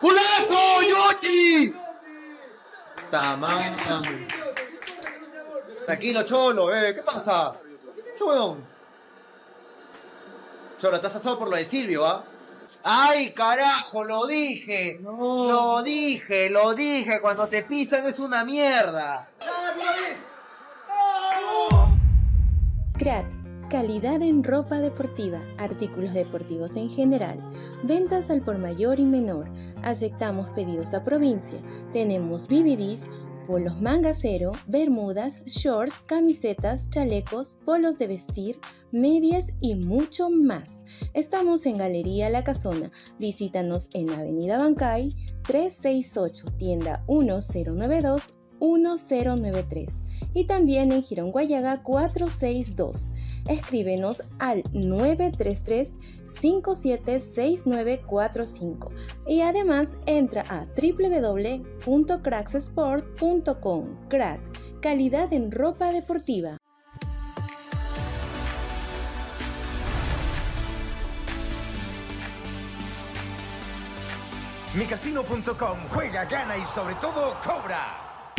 ¡Culaco, Yoshi! Tamam. Tranquilo, Cholo, eh, ¿qué pasa? ¿Qué weón? Cholo, estás asado por lo de Silvio, ¿ah? ¡Ay, carajo! Lo dije. Lo dije, lo dije. Cuando te pisan es una mierda. CRAT, calidad en ropa deportiva, artículos deportivos en general, ventas al por mayor y menor. Aceptamos pedidos a provincia. Tenemos BBDs, polos manga cero, bermudas, shorts, camisetas, chalecos, polos de vestir, medias y mucho más. Estamos en Galería La Casona. Visítanos en Avenida Bancay 368, tienda 1092 1093 y también en Girón Guayaga 462. Escríbenos al 933-576945 y además entra a www.crackssport.com. Crack, calidad en ropa deportiva. Micasino.com juega, gana y sobre todo cobra.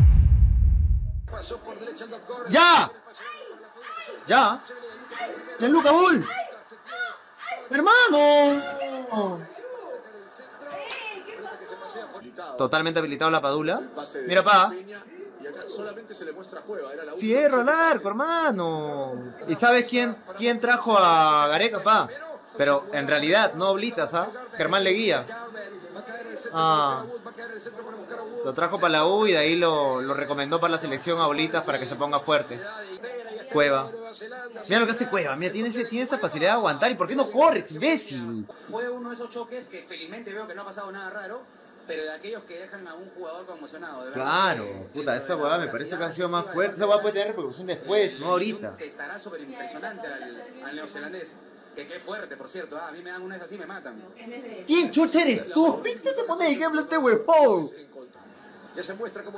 ¡Ya! ¡Ya! ¡Ya Luca Bull! ¡Hermano! Totalmente habilitado la padula. Mira, pa. Fierro al arco, hermano. ¿Y sabes quién, quién trajo a Gareca, pa? Pero en realidad, no oblitas, ¿ah? Germán Leguía. Ah. Lo trajo para la U y de ahí lo, lo recomendó para la selección a Oblitas para que se ponga fuerte. Cueva. Mira lo que hace Cueva. Mira, tiene, ese- tiene esa facilidad de aguantar. ¿Y por qué no corres, imbécil? Fue uno de esos choques que felizmente veo que no ha pasado nada raro, pero de aquellos que dejan a un jugador conmocionado. De verdad Claro, que puta, esa huevada me parece que ha sido más fuerte. Esa huevada puede tener repercusión después, no ahorita. Que estará súper impresionante al, al neozelandés. Que qué fuerte, por cierto. Ah, a mí me dan unas así y me matan. ¿Quién chucha eres tú? Pinche se pone de ejemplo este huevón.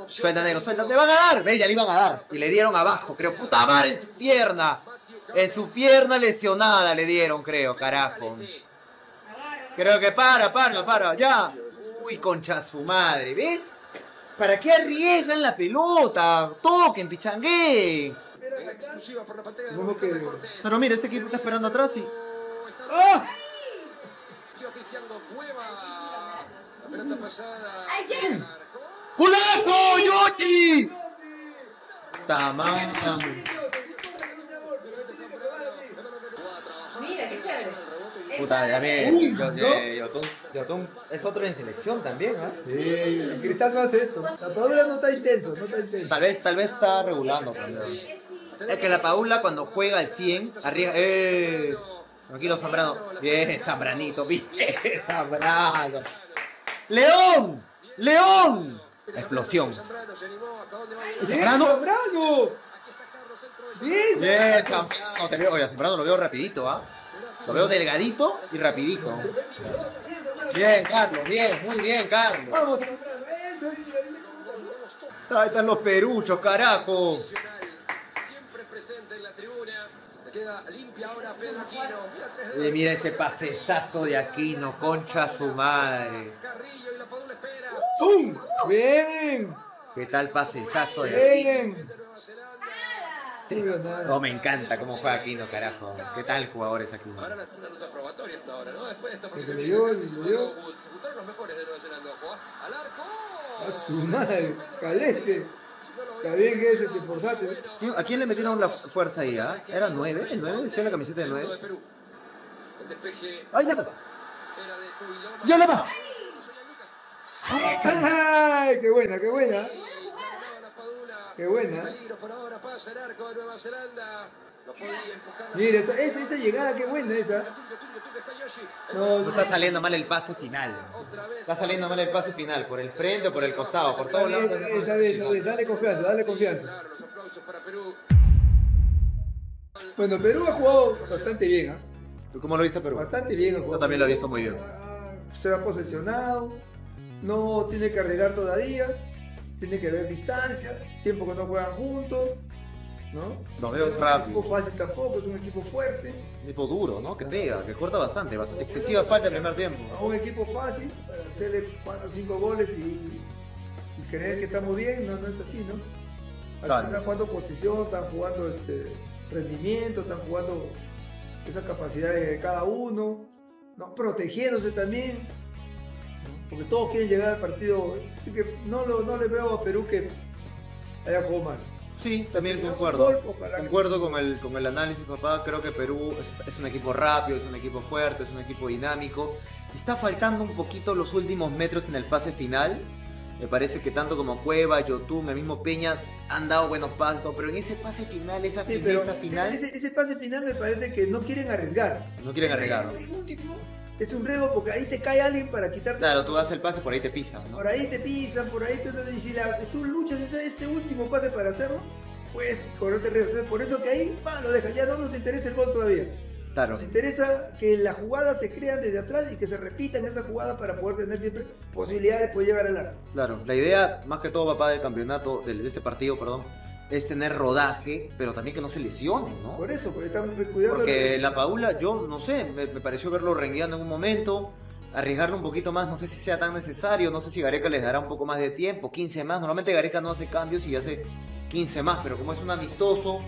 Suelta negro, suelta, te van a dar. Ve, ya le iban a dar. Y le dieron abajo, creo. Puta madre, en su pierna. En su pierna lesionada le dieron, creo, carajo. Creo que para, para, para, ya. Uy, concha su madre, ¿ves? ¿Para qué arriesgan la pelota? Toquen, pichangué. Pero mira, este equipo está esperando atrás y. ¡Ah! ¡Culaco, Yoshi! Tamam. Mira, qué chévere. Puta, también. Uy, eh, Yotun, Yotun es otro en selección también, ¿ah? Sí, el cristal no hace eso. La padula no está intenso, no está intenso. Tal vez, tal vez está regulando. también. Es que la Paula cuando juega al 100, arriesga. ¡Eh! Tranquilo, Zambrano. Bien, Zambranito, bien, Zambrano. ¡León! ¡León! Explosión. ¿Y Zambrano? ¡Zambrano! ¡Bien! Bien, Zambrano. Te veo, oye, a Zambrano lo veo rapidito, ¿ah? Lo veo delgadito y rapidito. Bien, Carlos, bien, muy bien, Carlos. ¡Vamos! Ahí están los peruchos, carajo. Eh, mira ese pasesazo de Aquino, concha su madre. ¡Pum! ¡Bien! ¿Qué tal pasesazo de? ¡Bien! Oh, me encanta cómo juega Aquino, carajo. ¿Qué tal jugador es Aquino? Que se le dio, se le dio. A su madre, calece. Está bien que es portátil. ¿Quién- ¿A quién le metieron la fu- fuerza ahí? ah? ¿Era 9? ¿El 9? ¿Decía la camiseta de 9? ¡Ay, ya la va! ¡Ya la va! ¡Ay, qué buena, qué buena! ¡Qué buena! Mira, esa, esa, llegada, qué buena esa. No, No está saliendo mal el pase final. Está saliendo mal el pase final. ¿Por el frente o por el costado? Por todos lados. está bien, está bien, está bien, dale confianza, dale confianza. Bueno, Perú ha jugado bastante bien, ¿ah? ¿Tú ¿Cómo lo viste Perú? Bastante bien. Yo también lo he visto muy bien. Se ha posesionado, no tiene que arriesgar todavía, tiene que ver distancia, tiempo que no juegan juntos. ¿no? Los veo es un rápido. equipo fácil tampoco, es un equipo fuerte. Un tipo duro, ¿no? Que pega, que corta bastante. bast- excesiva falta en primer tiempo. A un equipo fácil para hacerle 4 o 5 goles y, y creer que estamos bien, no, no es así, ¿no? Claro. Están jugando posición, están jugando este, rendimiento, están jugando esas capacidades de cada uno, ¿no? protegiéndose también, ¿no? Porque todos quieren llegar al partido. Así que no, lo, no le veo a Perú que haya jugado mal. Sí, también concuerdo. gol, ojalá que- Concuerdo con el, con el análisis, papá. Creo que Perú es, es un equipo rápido, es un equipo fuerte, es un equipo dinámico. Está faltando un poquito los últimos metros en el pase final. Me parece que tanto como Cueva, Yotun, el mismo Peña han dado buenos pases, pero en ese pase final, esa Sí, fineza final, ese, ese pase final me parece que no quieren arriesgar. no quieren arriesgar. último es un riesgo porque ahí te cae alguien para quitarte. Claro, tú das el pase, por ahí te pisan, ¿no? Por ahí te pisan, por ahí te. Y si la- tú luchas ese, ese último pase para hacerlo, puedes correrte riesgo. Entonces, por eso que ahí, pa, lo dejas. Ya no nos interesa el gol todavía. Claro. Nos interesa que las jugadas se crean desde atrás y que se repitan esas jugadas para poder tener siempre posibilidades de poder llegar al arco. Claro, la idea, más que todo, papá, del campeonato, de este partido, perdón, es tener rodaje, pero también que no se lesione, ¿no? Por eso, porque estamos cuidando. Porque la Paula, yo no sé, me, me pareció verlo rengueando en un momento, arriesgarlo un poquito más, no sé si sea tan necesario, no sé si Gareca les dará un poco más de tiempo, 15 más. Normalmente Gareca no hace cambios y hace 15 más, pero como es un amistoso,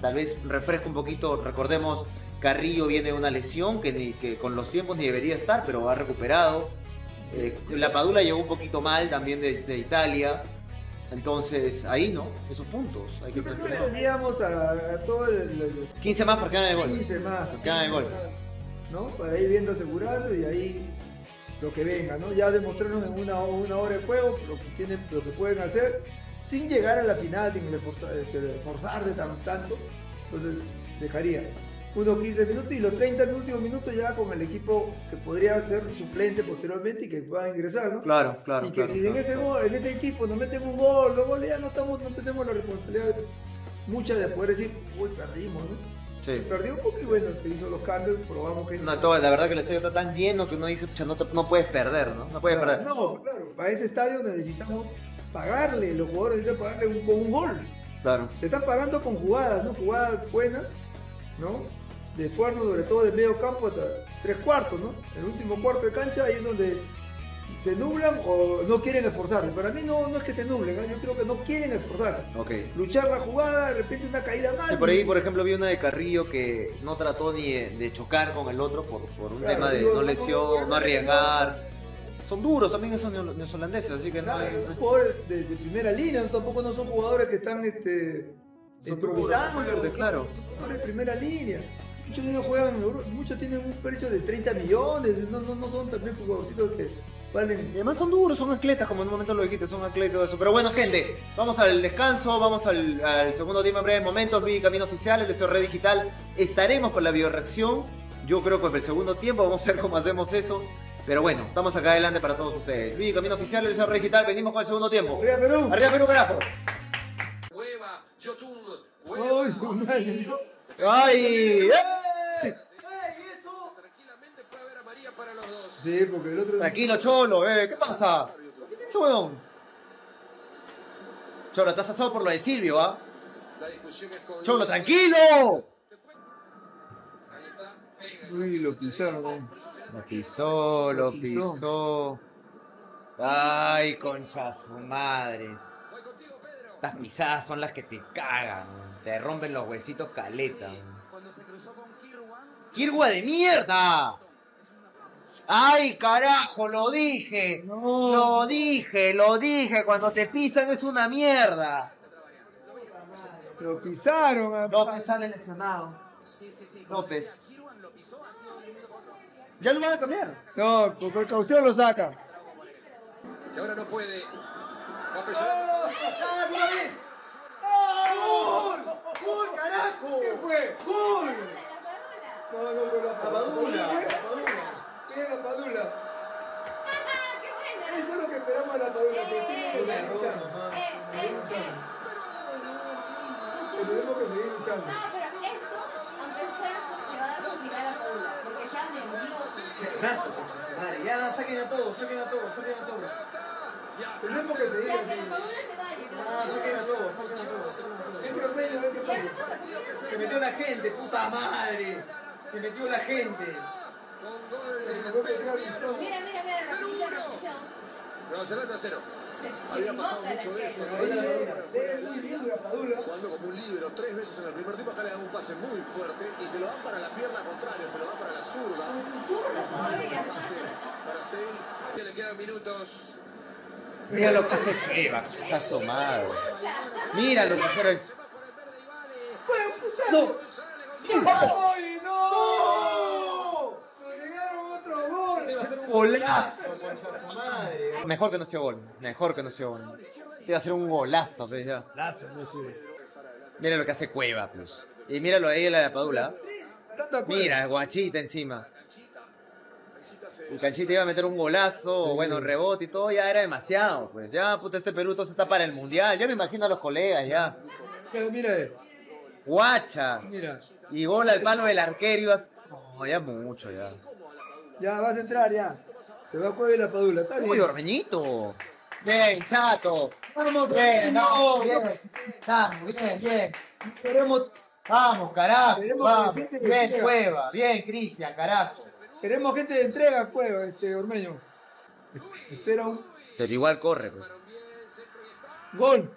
tal vez refresca un poquito. Recordemos, Carrillo viene de una lesión que, ni- que con los tiempos ni debería estar, pero ha recuperado. Eh, la Padula llegó un poquito mal también de, de Italia. Entonces, ahí no, esos puntos. Hay que digamos a, a todo el, el- el- 15 más hagan el gol. 15 más. Hagan el gol. 15 más, ¿No? Para ir viendo asegurando y ahí lo que venga, ¿no? Ya demostraron en una, una hora de juego lo que tienen, lo que pueden hacer, sin llegar a la final, sin esforzar- eh, esforzarse tan, tanto. Entonces dejaría unos 15 minutos y los 30 últimos minutos ya con el equipo que podría ser suplente posteriormente y que pueda ingresar, ¿no? Claro, claro. y que claro, si claro, en ese gol, en ese equipo nos meten un gol, luego ya no estamos, no tenemos la responsabilidad mucha de poder decir, uy, perdimos, ¿no? Sí. Perdió porque bueno, se hizo los cambios, probamos que No, todo, la verdad que el estadio está tan lleno que uno dice, "Pucha, no, no puedes perder, ¿no? No puedes perder. No, claro, para ese estadio necesitamos pagarle, los jugadores necesitan pagarle un- con un gol. Claro. Le están pagando con jugadas, ¿no? Jugadas buenas, ¿no? De esfuerzo, sobre todo de medio campo hasta tres cuartos, ¿no? El último cuarto de cancha ahí es donde se nublan o no quieren esforzarse. Para mí no, no es que se nublen, ¿eh? yo creo que no quieren esforzar. Luchar la jugada, de repente una caída mal. Y por ahí, por ejemplo, vi una de Carrillo que no trató ni de, de chocar con el otro por, por un Claro, tema de digo, no lesión, no, arriesgar. Son duros también esos neo- neozelandeses, así que Claro, no. son jugadores de, de primera línea, tampoco no son jugadores que están este, Son improvisando, duros, claro. son jugadores de primera línea. Muchos de ellos juegan en Europa, muchos tienen un precio de 30 millones, no, no, no son también jugadorcitos que valen. Y además son duros, son atletas, como en un momento lo dijiste, son atletas y todo eso. Pero bueno, gente, vamos al descanso, vamos al, al segundo tiempo en breves momentos. Luis Camino Oficial, el Red Digital. Estaremos con la bioreacción. Yo creo que en el segundo tiempo vamos a ver cómo hacemos eso. Pero bueno, estamos acá adelante para todos ustedes. Luis Camino Oficial, el Red Digital. Venimos con el segundo tiempo. ¡Arriba Perú! Arriba Perú, carajo. Cueva, Yotun, ¡Ay, su madre! ¡Ay! ¡eh! Tranquilamente puede haber amarilla para los dos. Sí, porque el otro. Tranquilo, Cholo, eh. ¿Qué pasa? ¿Qué ese weón? Cholo, estás asado por lo de Silvio, ¿ah? La discusión es con. Cholo, tranquilo. Ahí está. Uy, lo pisaron, eh. Lo pisó, lo pisó. Ay, concha su madre. Voy contigo, Pedro. Las pisadas son las que te cagan. Te rompen los huesitos caleta. Cuando se cruzó con Kirwan. ¡Kirgua de mierda! ¡Ay, carajo! Lo dije. No. Lo dije, lo dije. Cuando te pisan es una mierda. Lo pisaron, ah. López sale lesionado. Sí, sí, sí. López. A. Ya lo van a cambiar. No, por precaución lo saca. Que ahora no puede. Va presionando. ¡Gol, carajo! ¿Qué fue? ¡Gol! No, no, no, la padula. La padula. ¿Qué la padula? Eso es lo que esperamos de la padula, que tiene que seguir luchando. Seguir luchando. Que tenemos que seguir luchando. No, pero esto, aunque fuera su llevada a obligar a Paula, porque está nervioso. Madre, ya saquen a todos, saquen a todos, saquen a todos. Tenemos que seguir Ya, que la Padula se vaya. Ah, saquen a todos, saquen a todos, saquen a todos. Siempre Ormeño, a ver qué pasa. ¿qué pasa? ¿Por qué no se Se metió la gente, puta madre. Se metió la gente. Mira, mira, mira, repetición, repetición. Nueva Zelanda cero. Se Había pasado mucho de esto. Jugando como un líbero tres veces en el primer tiempo, acá le dan un pase muy fuerte y se lo dan para la pierna contraria, se lo dan para la zurda. Con. Pase para Sale. Ya le quedan minutos. Mira lo que hace Cueva, está asomado. Mira lo que. ¡Ay, no! Nos llegaron otro gol. Golazo. Mejor que no sea gol. Mejor que no sea gol. Iba a ser un golazo, pues ya. Mira lo que hace Cueva, pues. Y míralo ahí en la de la Padula. Mira, guachita encima. Y Canchita iba a meter un golazo, bueno, rebote y todo, ya era demasiado, pues. Ya, puta, este Perú todo se está para el mundial. Ya me imagino a los colegas, ya. Mira, Mira, eh, Guacha. mira. Y gol al palo del arquero ibas. No, ya mucho, ya. Ya vas a entrar, ya. Se va a jugar la Padula, está bien. Uy, Ormeñito. Bien, chato. Vamos, bien, no, bien. Vamos, bien, bien. Queremos, Vamos, carajo. Queremos Vamos. gente Bien. Cueva. Bien, Cristian, carajo. queremos gente de entrega, Cueva, este Ormeño. Espera un Pero igual corre, pues. gol.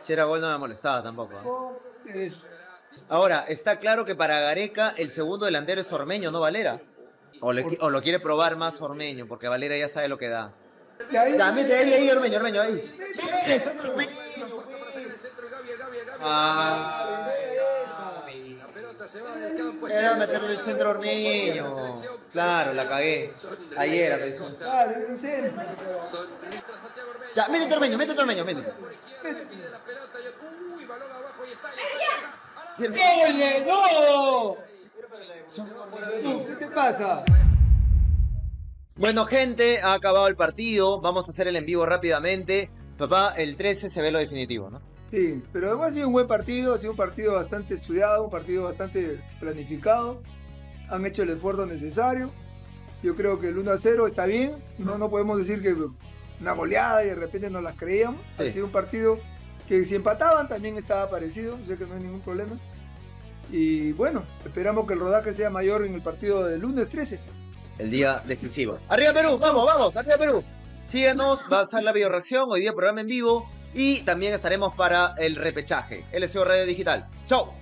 Si era gol no me molestaba tampoco. ¿eh? Ahora, está claro que para Gareca el segundo delantero es Ormeño, no Valera. O, le- o lo quiere probar más Ormeño, porque Valera ya sabe lo que da. Y ahí- ahí, ahí, Ormeño, Ormeño, ahí. Ah, La pelota se va del campo. era meterle el centro Ormeño. Claro, la cagué. Ayer, a. Claro, el centro. Ya, métete Ormeño, métete Ormeño, métete. Pide la pelota y- Uy, balón abajo y está. ¡Oye, no! ¿Qué pasa? Bueno, gente, ha acabado el partido. Vamos a hacer el en vivo rápidamente. Papá, el 13 se ve lo definitivo, ¿no? Sí, pero además ha sido un buen partido, ha sido un partido bastante estudiado, un partido bastante planificado. Han hecho el esfuerzo necesario. Yo creo que el 1 a 0 está bien. No, no podemos decir que una goleada y de repente nos las creíamos. Sí. Ha sido un partido que si empataban también estaba parecido, sea que no hay ningún problema. Y bueno, esperamos que el rodaje sea mayor en el partido del lunes 13. El día decisivo. ¡Arriba Perú! ¡Vamos, vamos! ¡Arriba Perú! Síganos, va a ser la video reacción, hoy día programa en vivo. Y también estaremos para el repechaje. LSO Radio Digital. ¡Chau!